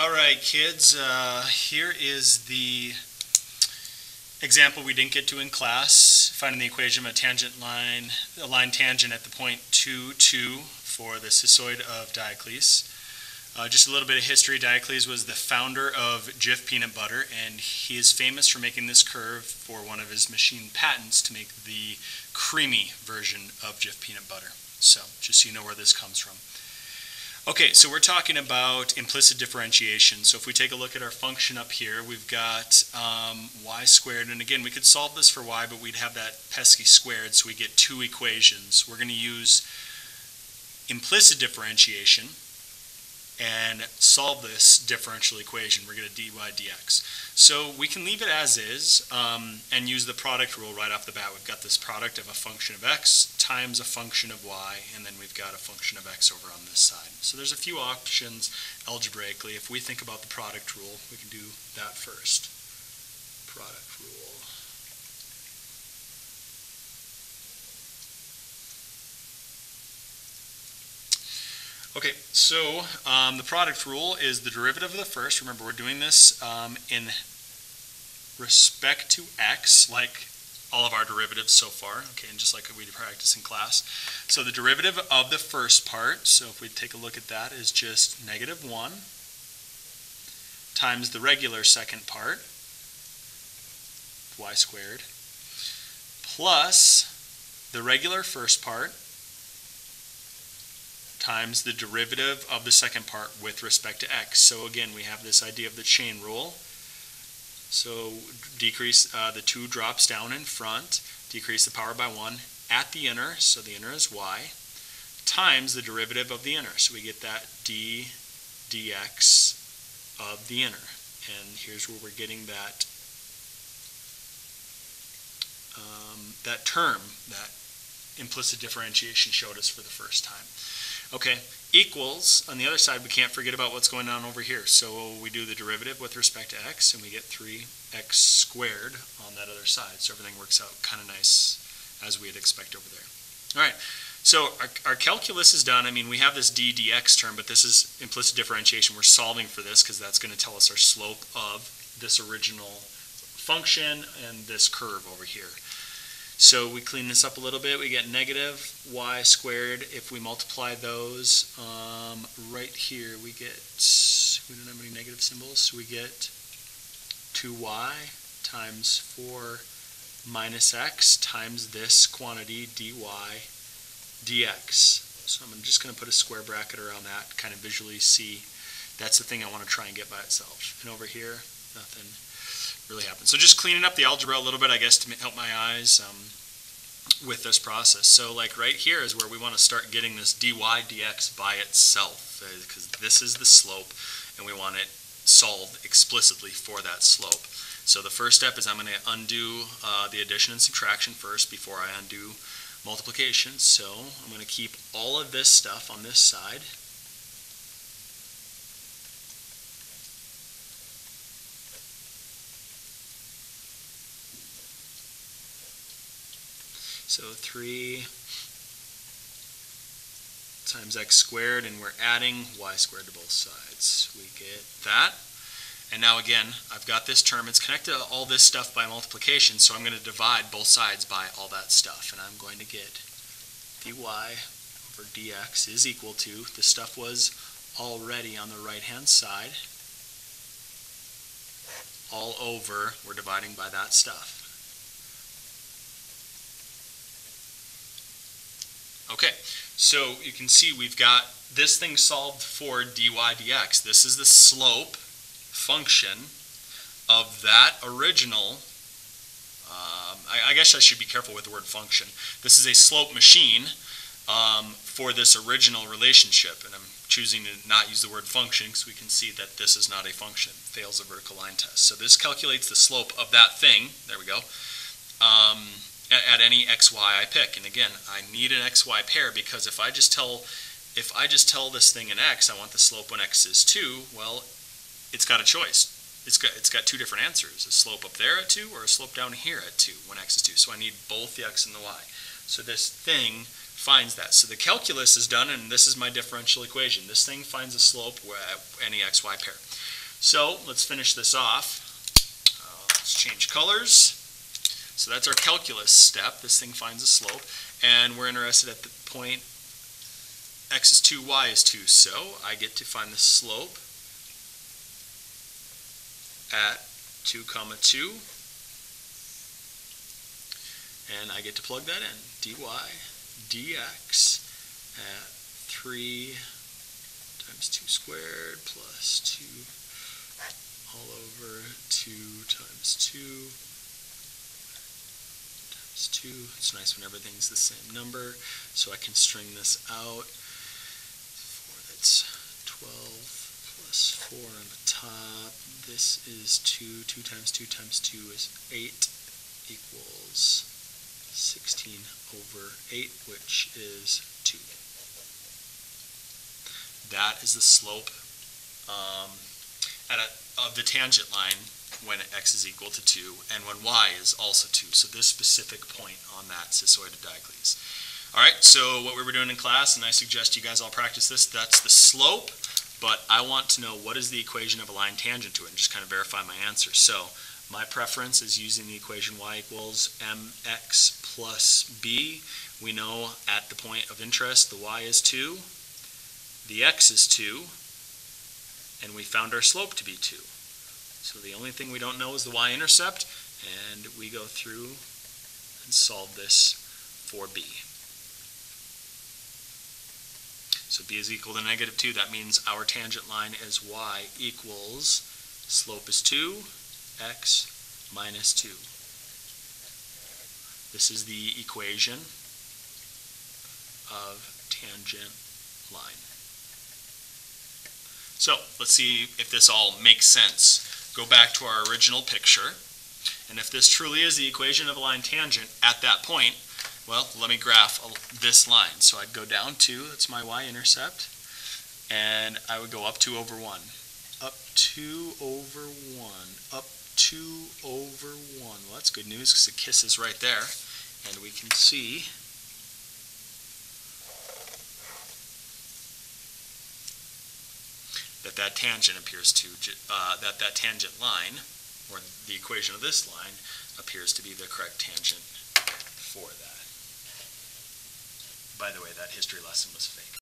All right, kids, uh, here is the example we didn't get to in class, finding the equation of a tangent line, a line tangent at the point 2, 2 for the cissoid of Diocles. Uh, just a little bit of history, Diocles was the founder of Jif peanut butter, and he is famous for making this curve for one of his machine patents to make the creamy version of Jif peanut butter. So, just so you know where this comes from. Okay, so we're talking about implicit differentiation. So if we take a look at our function up here, we've got um, y squared, and again, we could solve this for y, but we'd have that pesky squared, so we get two equations. We're going to use implicit differentiation, and solve this differential equation. We're going to dy dx. So we can leave it as is um, and use the product rule right off the bat. We've got this product of a function of x times a function of y, and then we've got a function of x over on this side. So there's a few options algebraically. If we think about the product rule, we can do that first. Product rule. Okay, so um, the product rule is the derivative of the first. Remember, we're doing this um, in respect to x, like all of our derivatives so far, okay, and just like we practice in class. So the derivative of the first part, so if we take a look at that, is just negative 1 times the regular second part, y squared, plus the regular first part times the derivative of the second part with respect to x. So again, we have this idea of the chain rule. So decrease, uh, the 2 drops down in front, decrease the power by 1 at the inner, so the inner is y, times the derivative of the inner. So we get that d dx of the inner. And here's where we're getting that um, that term, that implicit differentiation showed us for the first time. Okay, equals, on the other side, we can't forget about what's going on over here. So we do the derivative with respect to x, and we get 3x squared on that other side. So everything works out kind of nice as we'd expect over there. All right, so our, our, calculus is done. I mean, we have this d dx term, but this is implicit differentiation. We're solving for this because that's going to tell us our slope of this original function and this curve over here. So we clean this up a little bit. We get negative y squared. If we multiply those um, right here, we get, we don't have any negative symbols, so we get 2y times 4 minus x times this quantity dy dx. So I'm just going to put a square bracket around that, kind of visually see that's the thing I want to try and get by itself. And over here, nothing really happen. So just cleaning up the algebra a little bit, I guess, to help my eyes um, with this process. So like right here is where we want to start getting this dy dx by itself, because uh, this is the slope, and we want it solved explicitly for that slope. So the first step is I'm going to undo uh, the addition and subtraction first before I undo multiplication. So I'm going to keep all of this stuff on this side So 3 times x squared, and we're adding y squared to both sides. We get that. And now again, I've got this term. It's connected to all this stuff by multiplication, so I'm going to divide both sides by all that stuff. And I'm going to get dy over dx is equal to, the stuff was already on the right-hand side, all over, we're dividing by that stuff. Okay, so you can see we've got this thing solved for dy dx. This is the slope function of that original, um, I, I, guess I should be careful with the word function. This is a slope machine um, for this original relationship, and I'm choosing to not use the word function because we can see that this is not a function. It fails a vertical line test. So this calculates the slope of that thing, there we go, um, at, any xy I pick. And again, I need an xy pair because if I just tell if I just tell this thing an x, I want the slope when x is 2, well, it's got a choice. It's got, it's got two different answers, a slope up there at 2 or a slope down here at 2 when x is 2. So I need both the x and the y. So this thing finds that. So the calculus is done, and this is my differential equation. This thing finds a slope at any xy pair. So let's finish this off. Uh, let's change colors. So that's our calculus step. This thing finds a slope. And we're interested at the point x is 2, y is 2. So I get to find the slope at 2 comma 2. And I get to plug that in. dy dx at 3 times 2 squared plus 2 all over 2 times 2 times 2. It's nice when everything's the same number. So I can string this out. 4, that's 12 plus 4 on the top. This is 2. 2 times 2 times 2 is 8 equals 16 over 8, which is 2. That is the slope um, at a, of the tangent line when x is equal to 2 and when y is also 2. So this specific point on that cissoid of Diocles. All right, so what we were doing in class, and I suggest you guys all practice this, that's the slope, but I want to know what is the equation of a line tangent to it and just kind of verify my answer. So my preference is using the equation y equals mx plus b. We know at the point of interest the y is 2, the x is 2, and we found our slope to be 2. So the only thing we don't know is the y-intercept, and we go through and solve this for b. So b is equal to negative 2. That means our tangent line is y equals, slope is 2, x minus 2. This is the equation of tangent line. So let's see if this all makes sense. Go back to our original picture. And if this truly is the equation of a line tangent at that point, well, let me graph this line. So I'd go down 2, that's my y-intercept, and I would go up 2 over 1. Up 2 over 1, up 2 over 1. Well, that's good news because the kiss is right there. And we can see that that tangent appears to, uh, that that tangent line, or the equation of this line, appears to be the correct tangent for that. By the way, that history lesson was fake.